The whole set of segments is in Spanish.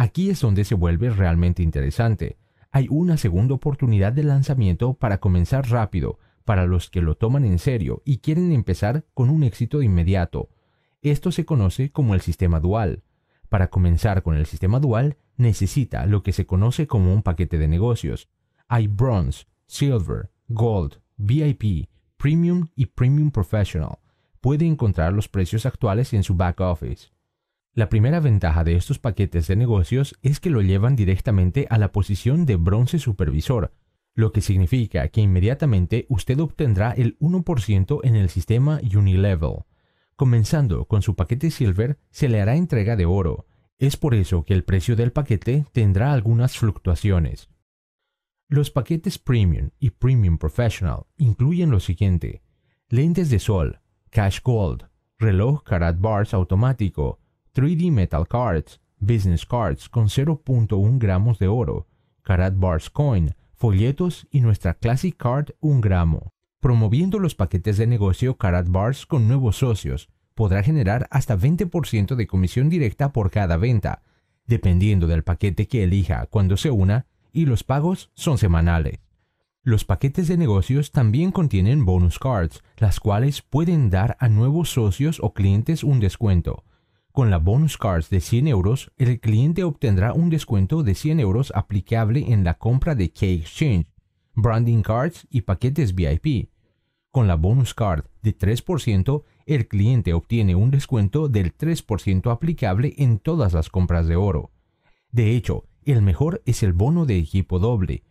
Aquí es donde se vuelve realmente interesante. Hay una segunda oportunidad de lanzamiento para comenzar rápido, para los que lo toman en serio y quieren empezar con un éxito inmediato. Esto se conoce como el sistema dual. Para comenzar con el sistema dual, necesita lo que se conoce como un paquete de negocios. Hay Bronze, Silver, Gold, VIP, Premium y Premium Professional. Puede encontrar los precios actuales en su back office. La primera ventaja de estos paquetes de negocios es que lo llevan directamente a la posición de bronce supervisor, lo que significa que inmediatamente usted obtendrá el 1% en el sistema Unilevel. Comenzando con su paquete Silver, se le hará entrega de oro. Es por eso que el precio del paquete tendrá algunas fluctuaciones. Los paquetes Premium y Premium Professional incluyen lo siguiente. Lentes de sol, Cash Gold, reloj Karat Bars automático, 3D Metal Cards, Business Cards con 0.1 gramos de oro, Karat Bars Coin, folletos y nuestra Classic Card 1 gramo. Promoviendo los paquetes de negocio Karat Bars con nuevos socios, podrá generar hasta 20% de comisión directa por cada venta, dependiendo del paquete que elija cuando se una y los pagos son semanales. Los paquetes de negocios también contienen bonus cards, las cuales pueden dar a nuevos socios o clientes un descuento. Con la bonus cards de 100 euros, el cliente obtendrá un descuento de 100 euros aplicable en la compra de K-Exchange, branding cards y paquetes VIP. Con la bonus card de 3%, el cliente obtiene un descuento del 3% aplicable en todas las compras de oro. De hecho, el mejor es el bono de equipo doble.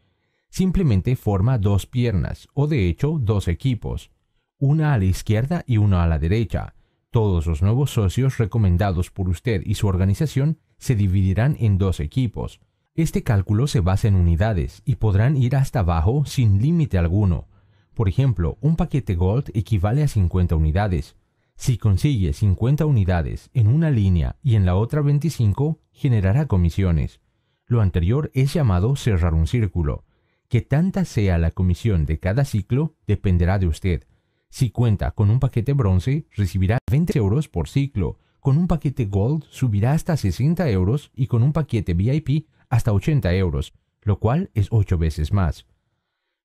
Simplemente forma dos piernas, o de hecho dos equipos, una a la izquierda y una a la derecha. Todos los nuevos socios recomendados por usted y su organización se dividirán en dos equipos. Este cálculo se basa en unidades y podrán ir hasta abajo sin límite alguno. Por ejemplo, un paquete Gold equivale a 50 unidades. Si consigue 50 unidades en una línea y en la otra 25, generará comisiones. Lo anterior es llamado cerrar un círculo. Que tanta sea la comisión de cada ciclo dependerá de usted. Si cuenta con un paquete bronce, recibirá 20 euros por ciclo. Con un paquete gold subirá hasta 60 euros y con un paquete VIP hasta 80 euros, lo cual es 8 veces más.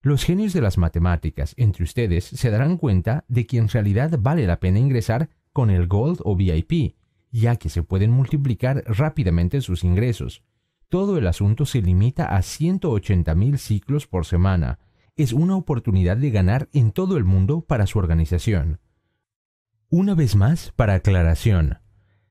Los genios de las matemáticas entre ustedes se darán cuenta de que en realidad vale la pena ingresar con el Gold o VIP, ya que se pueden multiplicar rápidamente sus ingresos. Todo el asunto se limita a 180 mil ciclos por semana. Es una oportunidad de ganar en todo el mundo para su organización. Una vez más, para aclaración,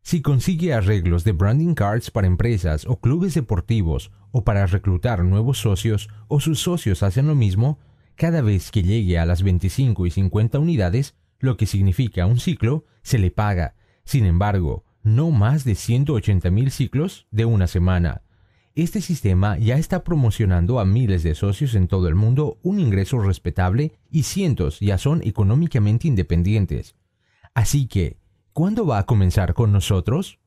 si consigue arreglos de branding cards para empresas o clubes deportivos o para reclutar nuevos socios o sus socios hacen lo mismo, cada vez que llegue a las 25 y 50 unidades, lo que significa un ciclo, se le paga. Sin embargo, no más de 180 mil ciclos de una semana. Este sistema ya está promocionando a miles de socios en todo el mundo un ingreso respetable y cientos ya son económicamente independientes. Así que, ¿cuándo va a comenzar con nosotros?